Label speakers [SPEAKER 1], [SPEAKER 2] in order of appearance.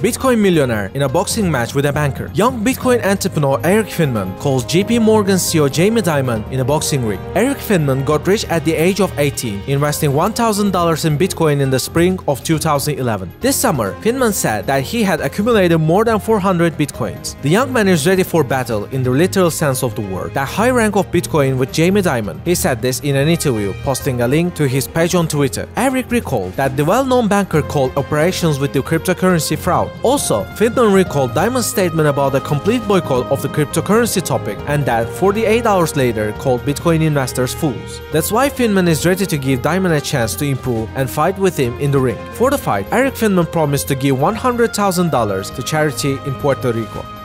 [SPEAKER 1] Bitcoin millionaire in a boxing match with a banker. Young Bitcoin entrepreneur Erik Finman calls JP Morgan CEO Jamie Dimon in a boxing ring. Erik Finman got rich at the age of 18, investing $1,000 in Bitcoin in the spring of 2011. This summer, Finman said that he had accumulated more than 400 Bitcoins. The young man is ready for battle in the literal sense of the word. The high rank of Bitcoin with Jamie Dimon. He said this in an interview, posting a link to his page on Twitter. Eric recalled that the well-known banker called operations with the cryptocurrency fraud. Also, Finman recalled Dimon's statement about a complete boycott of the cryptocurrency topic and that 48 hours later called Bitcoin investors fools. That's why Finman is ready to give Diamond a chance to improve and fight with him in the ring. For the fight, Erik Finman promised to give $100,000 to charity in Puerto Rico.